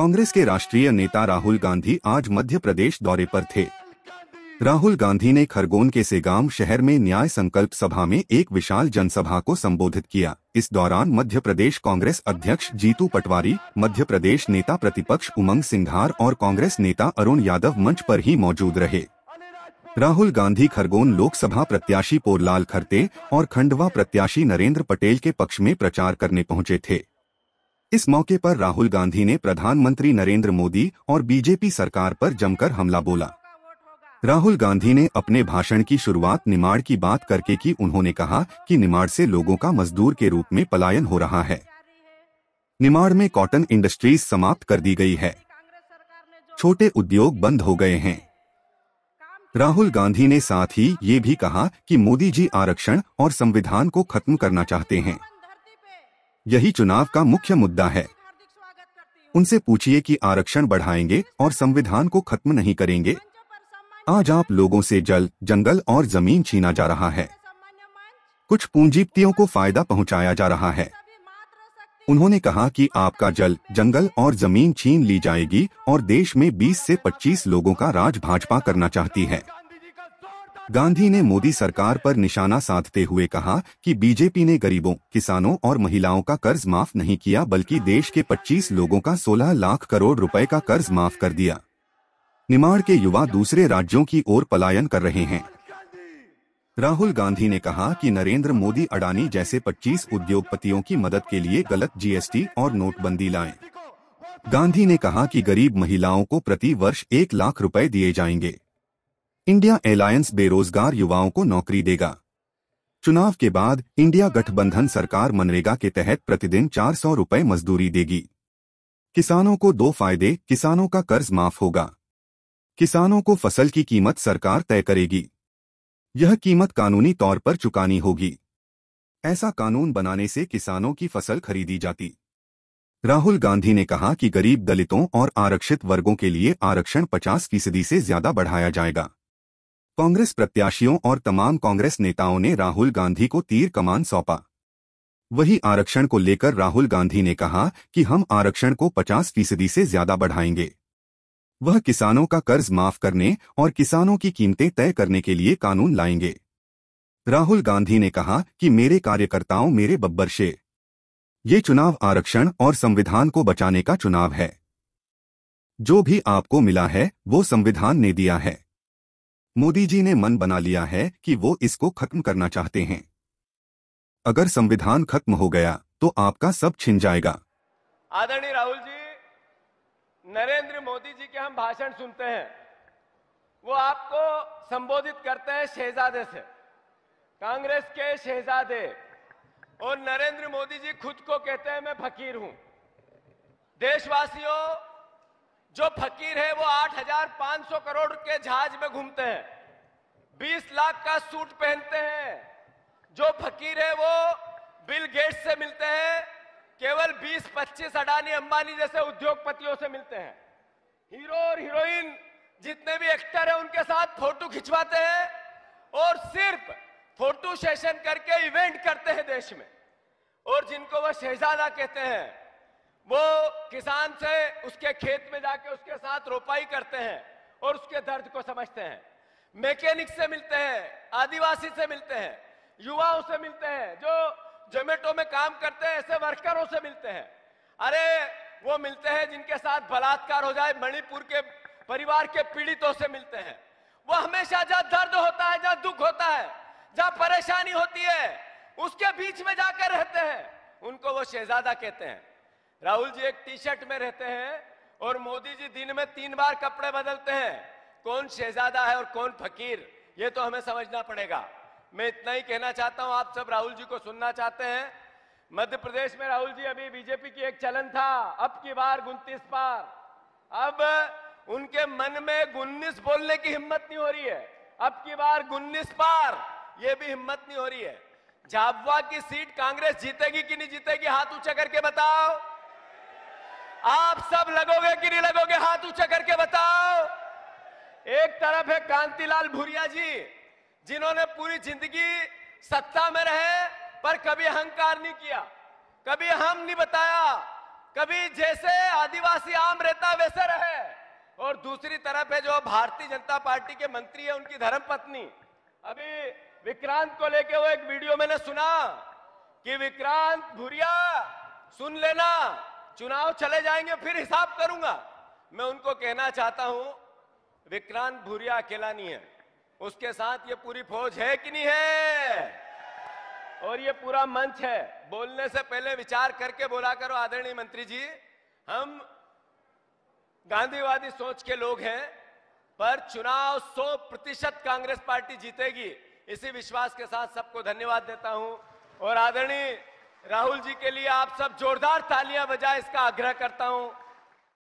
कांग्रेस के राष्ट्रीय नेता राहुल गांधी आज मध्य प्रदेश दौरे पर थे। राहुल गांधी ने खरगोन के सेगाम शहर में न्याय संकल्प सभा में एक विशाल जनसभा को संबोधित किया। इस दौरान मध्य प्रदेश कांग्रेस अध्यक्ष जीतू पटवारी, मध्य प्रदेश नेता प्रतिपक्ष उमंग सिंघार और कांग्रेस नेता अरुण यादव मंच पर ही मौजूद रहे। राहुल गांधी खरगोन लोकसभा प्रत्याशी पोरलाल खरते और खंडवा प्रत्याशी नरेंद्र पटेल के पक्ष में प्रचार करने पहुँचे थे। इस मौके पर राहुल गांधी ने प्रधानमंत्री नरेंद्र मोदी और बीजेपी सरकार पर जमकर हमला बोला। राहुल गांधी ने अपने भाषण की शुरुआत निमाड़ की बात करके की। उन्होंने कहा कि निमाड़ से लोगों का मजदूर के रूप में पलायन हो रहा है। निमाड़ में कॉटन इंडस्ट्रीज़ समाप्त कर दी गई है। छोटे उद्योग बंद हो गए हैं। राहुल गांधी ने साथ ही ये भी कहा कि मोदी जी आरक्षण और संविधान को खत्म करना चाहते हैं। यही चुनाव का मुख्य मुद्दा है। उनसे पूछिए कि आरक्षण बढ़ाएँगे और संविधान को खत्म नहीं करेंगे। आज आप लोगों से जल, जंगल और ज़मीन छीना जा रहा है। कुछ पूंजीपतियों को फ़ायदा पहुँचाया जा रहा है। उन्होंने कहा कि आपका जल, जंगल और ज़मीन छीन ली जाएगी और देश में 20 से 25 लोगों का राज भाजपा करना चाहती है। गांधी ने मोदी सरकार पर निशाना साधते हुए कहा कि बीजेपी ने गरीबों, किसानों और महिलाओं का कर्ज माफ़ नहीं किया, बल्कि देश के 25 लोगों का 16 लाख करोड़ रुपए का कर्ज माफ़ कर दिया। निमाड़ के युवा दूसरे राज्यों की ओर पलायन कर रहे हैं। राहुल गांधी ने कहा कि नरेंद्र मोदी अडानी जैसे 25 उद्योगपतियों की मदद के लिए गलत जीएसटी और नोटबंदी लाएँ। गांधी ने कहा कि गरीब महिलाओं को प्रति वर्ष एक लाख रुपए दिए जाएँगे। इंडिया एलायंस बेरोजगार युवाओं को नौकरी देगा। चुनाव के बाद इंडिया गठबंधन सरकार मनरेगा के तहत प्रतिदिन चार सौ मजदूरी देगी। किसानों को दो फ़ायदे, किसानों का कर्ज माफ़ होगा। किसानों को फ़सल की कीमत सरकार तय करेगी। यह कीमत कानूनी तौर पर चुकानी होगी। ऐसा कानून बनाने से किसानों की फ़सल खरीदी जाती। राहुल गांधी ने कहा कि गरीब दलितों और आरक्षित वर्गों के लिए आरक्षण 50 फ़ीसदी से ज़्यादा बढ़ाया जाएगा। कांग्रेस प्रत्याशियों और तमाम कांग्रेस नेताओं ने राहुल गांधी को तीर कमान सौंपा। वही आरक्षण को लेकर राहुल गांधी ने कहा कि हम आरक्षण को 50 फ़ीसदी से ज़्यादा बढ़ाएँगे। वह किसानों का कर्ज माफ़ करने और किसानों की कीमतें तय करने के लिए कानून लाएँगे। राहुल गांधी ने कहा कि मेरे कार्यकर्ताओं मेरे बब्बर शे। ये चुनाव आरक्षण और संविधान को बचाने का चुनाव है। जो भी आपको मिला है, वो संविधान ने दिया है। मोदी जी ने मन बना लिया है कि वो इसको खत्म करना चाहते हैं। अगर संविधान खत्म हो गया तो आपका सब छिन जाएगा। आदरणीय राहुल जी, नरेंद्र मोदी जी के हम भाषण सुनते हैं। वो आपको संबोधित करते हैं शहजादे से। कांग्रेस के शहजादे और नरेंद्र मोदी जी खुद को कहते हैं, मैं फकीर हूँ। देशवासियों जो फकीर है वो 8,500 करोड़ के जहाज़ में घूमते हैं। 20 लाख का सूट पहनते हैं। जो फकीर है वो बिल गेट्स से मिलते हैं। केवल 20-25 अडानी अंबानी जैसे उद्योगपतियों से मिलते हैं। हीरो और हीरोइन जितने भी एक्टर हैं उनके साथ फ़ोटो खिंचवाते हैं और सिर्फ़ फ़ोटो सेशन करके इवेंट करते हैं देश में। और जिनको वह शहजादा कहते हैं वो किसान से उसके खेत में जाके उसके साथ रोपाई करते हैं और उसके दर्द को समझते हैं। मैकेनिक से मिलते हैं, आदिवासी से मिलते हैं, युवाओं से मिलते हैं, जो जोमेटो में काम करते हैं, ऐसे वर्करों से मिलते हैं। अरे, वो मिलते हैं जिनके साथ बलात्कार हो जाए, मणिपुर के परिवार के पीड़ितों से मिलते हैं। वो हमेशा जहाँ दर्द होता है, जहाँ दुख होता है, जहाँ परेशानी होती है, उसके बीच में जाकर रहते हैं। उनको वो शहजादा कहते हैं। राहुल जी एक टी शर्ट में रहते हैं और मोदी जी दिन में तीन बार कपड़े बदलते हैं। कौन शहजादा है और कौन फकीर? ये तो हमें समझना पड़ेगा। मैं इतना ही कहना चाहता हूँ, आप सब राहुल जी को सुनना चाहते हैं। मध्य प्रदेश में राहुल जी, अभी बीजेपी की एक चलन था। अब की बार गुन्तीस पार। अब उनके मन में गुन्नीस बोलने की हिम्मत नहीं हो रही है। अब की बार गुन्नीस पार। ये भी हिम्मत नहीं हो रही है। झाबुआ की सीट कांग्रेस जीतेगी कि नहीं जीतेगी, हाथ ऊँचा करके बताओ। आप सब लगोगे कि नहीं लगोगे? हाथ ऊँचा करके बताओ। एक तरफ़ है कांतिलाल भूरिया जी, जिन्होंने पूरी ज़िंदगी सत्ता में रहे, पर कभी अहंकार नहीं किया, कभी हम नहीं बताया, कभी जैसे आदिवासी आम रहता वैसे रहे। और दूसरी तरफ़ है जो भारतीय जनता पार्टी के मंत्री है, उनकी धर्म पत्नी अभी विक्रांत को लेके वो एक वीडियो मैंने सुना कि विक्रांत भूरिया, सुन लेना चुनाव चले जाएँगे, फिर हिसाब करूँगा। मैं उनको कहना चाहता हूँ, विक्रांत भूरिया अकेला नहीं है। उसके साथ ये पूरी फौज है कि नहीं है? और ये पूरा मंच है। बोलने से पहले विचार करके बोला करो, आदरणीय मंत्री जी। हम गांधीवादी सोच के लोग हैं, पर चुनाव 100 प्रतिशत कांग्रेस पार्टी जीतेगी। इसी विश्वास के साथ सबको धन्यवाद देता हूँ। और आदरणीय राहुल जी के लिए आप सब जोरदार तालियाँ बजाए इसका आग्रह करता हूँ।